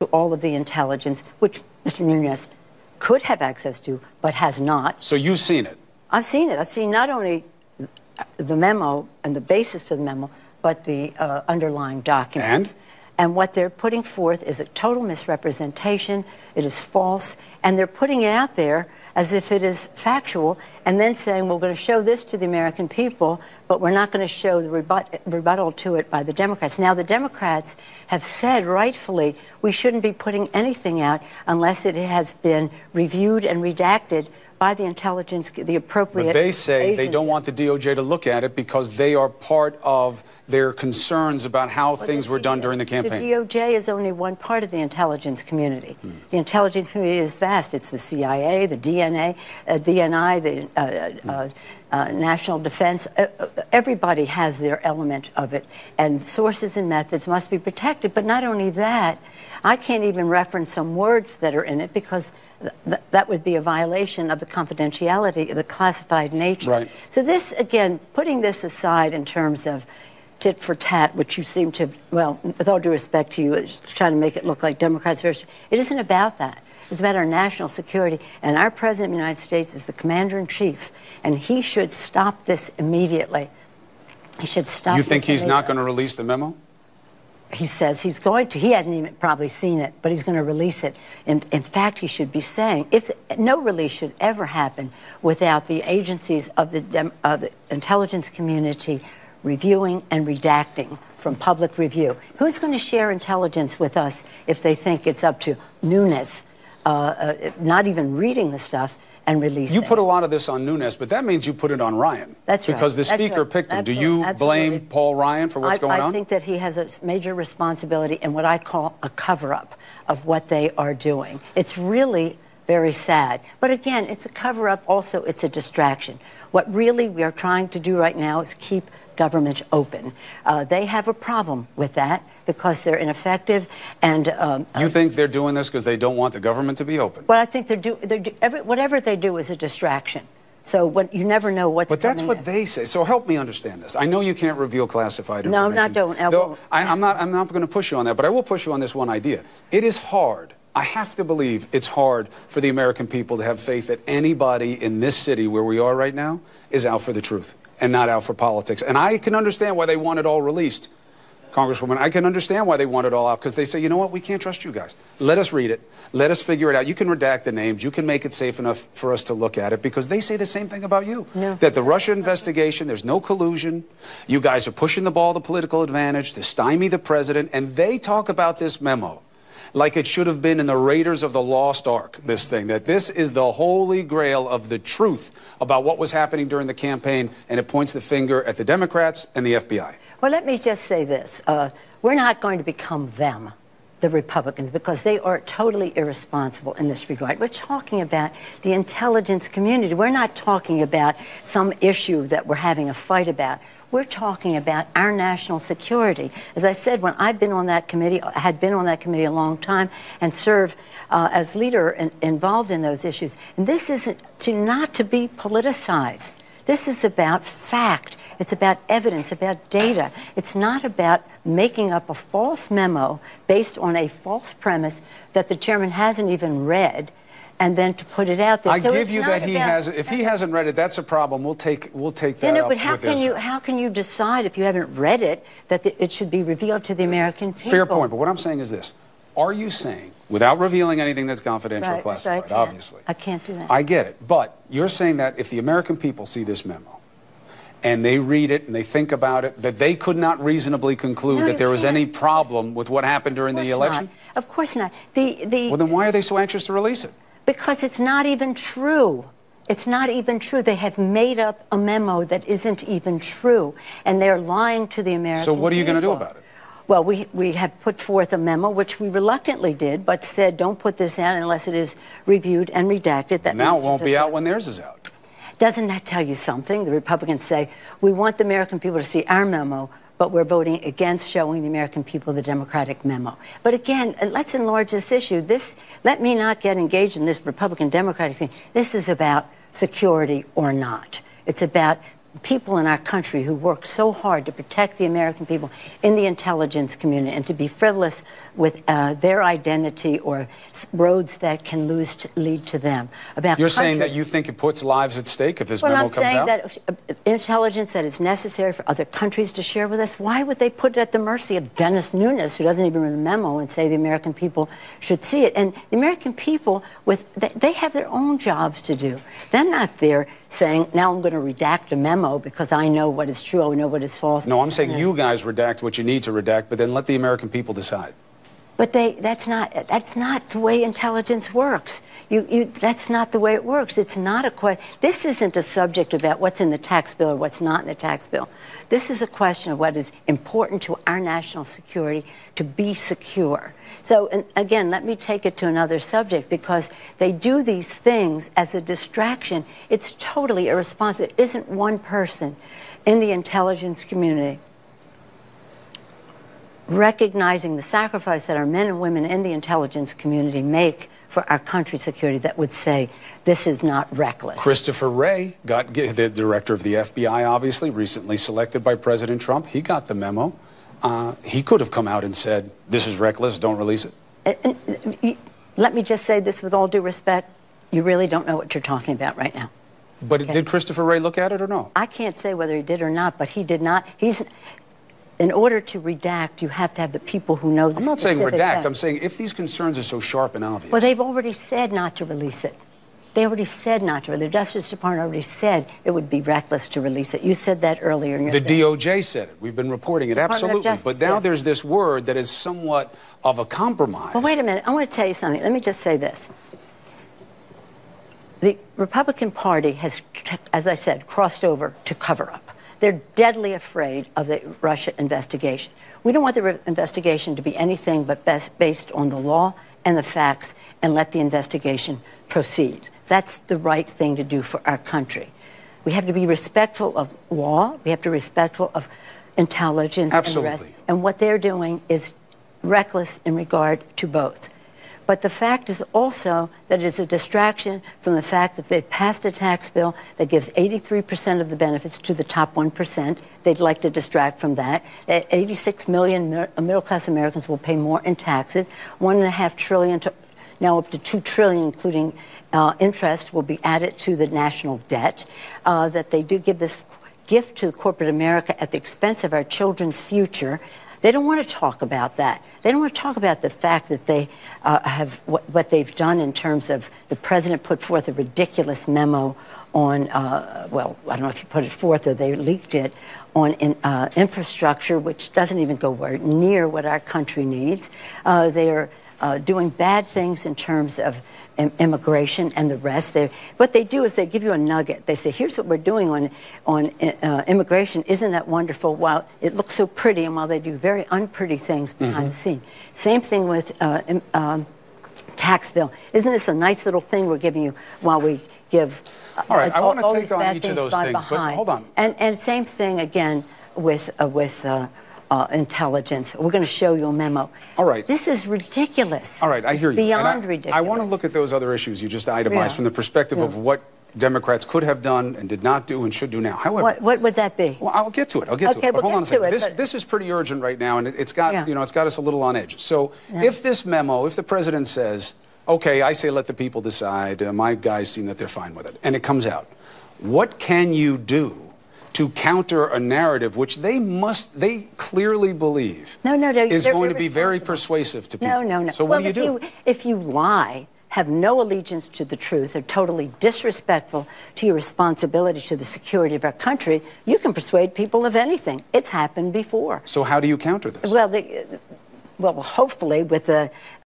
to all of the intelligence, which Mr. Nunes could have access to, but has not. So you've seen it? I've seen it. I've seen not only the memo and the basis for the memo, but the uh, underlying documents. And? And what they're putting forth is a total misrepresentation. It is false. And they're putting it out there as if it is factual and then saying, we're going to show this to the American people, but we're not going to show the rebut- rebuttal to it by the Democrats. Now, the Democrats have said rightfully we shouldn't be putting anything out unless it has been reviewed and redacted by the intelligence, the appropriate. But they say agency. they don't want the DOJ to look at it because they are part of their concerns about how Well, things were done during the campaign. The DOJ is only one part of the intelligence community. The intelligence community is vast. It's the CIA, the DNA, uh, DNI, the uh, uh, uh, National Defense. Uh, uh, everybody has their element of it, and sources and methods must be protected. But not only that, I can't even reference some words that are in it because. Th- that would be a violation of the confidentiality, of the classified nature. Right. So this, again, putting this aside in terms of tit for tat, which you seem to, well, with all due respect to you, it's trying to make it look like Democrats versus. It isn't about that. It's about our national security. And our President of the United States is the Commander in Chief, and he should stop this immediately. He should stop You think he's not going to release the memo? He says he's going to. He hasn't even probably seen it, but he's going to release it. In, in fact, he should be saying if no release should ever happen without the agencies of the, of the intelligence community reviewing and redacting from public review. Who's going to share intelligence with us if they think it's up to uh, Uh, uh, not even reading the stuff and releasing? You put a lot of this on Nunes, but that means you put it on Ryan. That's right. Because the That's speaker right. picked him. Do Absolutely. you blame Absolutely. Paul Ryan for what's I, going I on? think that he has a major responsibility in what I call a cover up of what they are doing. It's really very sad. But again, it's a cover up, also, it's a distraction. What really we are trying to do right now is keep government open. Uh, they have a problem with that because they're ineffective and. Um, you think they're doing this because they don't want the government to be open? well, I think they're do, they're do, every, whatever they do is a distraction. So when, you never know what's But that's what next. they say. So help me understand this. I know you can't reveal classified No, information. no, don't. I Though. I, I'm not. I'm not going to push you on that, but I will push you on this one idea. It is hard. I have to believe it's hard for the American people to have faith that anybody in this city where we are right now is out for the truth and not out for politics. And I can understand why they want it all released. Congresswoman, I can understand why they want it all out because they say, you know what, we can't trust you guys. Let us read it. Let us figure it out. You can redact the names. You can make it safe enough for us to look at it because they say the same thing about you. No. That the Russia investigation, there's no collusion. You guys are pushing the ball to political advantage to stymie the president. And they talk about this memo like it should have been in the Raiders of the Lost Ark, this thing, that this is the holy grail of the truth about what was happening during the campaign. And it points the finger at the Democrats and the FBI. Well, let me just say this. Uh, we're not going to become them, the Republicans, because they are totally irresponsible in this regard. We're talking about the intelligence community. We're not talking about some issue that we're having a fight about. We're talking about our national security. As I said, when I've been on that committee, had been on that committee a long time and served uh, as leader in, involved in those issues. And this isn't to not to be politicized. This is about fact. It's about evidence, about data. It's not about making up a false memo based on a false premise that the chairman hasn't even read and then to put it out there. I So give you that he has. If he hasn't read it, that's a problem. We'll take. We'll take that it- up but how can you how can you decide if you haven't read it that the, it should be revealed to the American people? Fair point. But what I'm saying is this: Are you saying, without revealing anything that's confidential or Right, so I classified, obviously, I can't do that. I get it. But you're saying that if the American people see this memo and they read it and they think about it, that they could not reasonably conclude No, that there was can't. any problem with what happened during the election? not. Of course not. The the Well, then why are they so anxious to release it? Because it's not even true. It's not even true. They have made up a memo that isn't even true, and they're lying to the American So what are you going to do about it? Well, we, we have put forth a memo, which we reluctantly did, but said don't put this out unless it is reviewed and redacted. That Now it won't be out when theirs is out. Doesn't that tell you something? The Republicans say we want the American people to see our memo, but we're voting against showing the American people the Democratic memo. But again, let's enlarge this issue. This let me not get engaged in this Republican Democratic thing. This is about security or not. It's about people in our country who work so hard to protect the American people in the intelligence community and to be frivolous with uh, their identity or roads that can lose to, lead to them. About You're saying that you think it puts lives at stake if this well, memo I'm comes saying that uh, intelligence that is necessary for other countries to share with us, why would they put it at the mercy of Devin Nunes, who doesn't even read the memo, and say the American people should see it? And the American people, with they have their own jobs to do. They're not there saying, now I'm going to redact a memo because I know what is true, I know what is false. No, I'm saying you guys redact what you need to redact, but then let the American people decide. But they, that's, not, that's not the way intelligence works. You, you, that's not the way it works. It's not a question. This isn't a subject about what's in the tax bill or what's not in the tax bill. This is a question of what is important to our national security to be secure. So, again, let me take it to another subject because they do these things as a distraction. It's totally irresponsible. It isn't one person in the intelligence community recognizing the sacrifice that our men and women in the intelligence community make for our country's security that would say this is not reckless. Christopher Wray got the director of the FBI, obviously recently selected by President Trump. He got the memo uh, he could have come out and said, this is reckless, don't release it. And, and, let me just say this with all due respect. You really don't know what you're talking about right now. But okay? did Christopher Wray look at it or no? I can't say whether he did or not, but he did not. He's in order to redact, you have to have the people who know the I'm not saying redact. Fact. I'm saying if these concerns are so sharp and obvious. Well, they've already said not to release it. They already said not to. The Justice Department already said it would be reckless to release it. You said that earlier. In your the thing. DOJ said it. We've been reporting it absolutely. But now there's this word that is somewhat of a compromise. Well, wait a minute. I want to tell you something. Let me just say this. The Republican Party has, as I said, crossed over to cover up. They're deadly afraid of the Russia investigation. We don't want the investigation to be anything but based on the law and the facts and let the investigation proceed. That's the right thing to do for our country. We have to be respectful of law. We have to be respectful of intelligence Absolutely. and the rest. And what they're doing is reckless in regard to both. But the fact is also that it is a distraction from the fact that they've passed a tax bill that gives 83% of the benefits to the top 1%. They'd like to distract from that. 86 million middle class Americans will pay more in taxes, one and a half trillion to now up to two trillion, including uh, interest, will be added to the national debt. Uh, that they do give this gift to corporate America at the expense of our children's future. They don't want to talk about that. They don't want to talk about the fact that they uh, have what, what, they've done in terms of the president put forth a ridiculous memo on, uh, well, I don't know if he put it forth or they leaked it, on in, uh, infrastructure, which doesn't even go near what our country needs. Uh, they are uh, doing bad things in terms of Im- immigration and the rest. They, what they do is they give you a nugget. They say, "Here's what we're doing on on uh, immigration. Isn't that wonderful?" While it looks so pretty, and while they do very unpretty things behind mm-hmm. the scene. Same thing with uh, um, tax bill. Isn't this a nice little thing we're giving you while we give? Uh, all right, I want to take on each of those things, behind. but hold on. And and same thing again with uh, with uh, uh, intelligence. We're going to show you a memo. All right. This is ridiculous. All right, I it's hear you. Beyond I, ridiculous. I want to look at those other issues you just itemized yeah. from the perspective yeah. of what Democrats could have done and did not do and should do now. However, what, what would that be? Well, I'll get to it. I'll get okay, to it. But we'll hold on a second. It, this, this is pretty urgent right now, and it, has got yeah. you know it's got us a little on edge. So if this memo, if the president says, "Okay, I say let the people decide," uh, my guys seem that they're fine with it, and it comes out, what can you do? To counter a narrative which they must, they clearly believe no, no, no, is going to be very persuasive to people. No, no, no. So well, what do you do? do? if you lie, have no allegiance to the truth, are totally disrespectful to your responsibility to the security of our country, you can persuade people of anything. It's happened before. So how do you counter this? Well, the, well, hopefully with the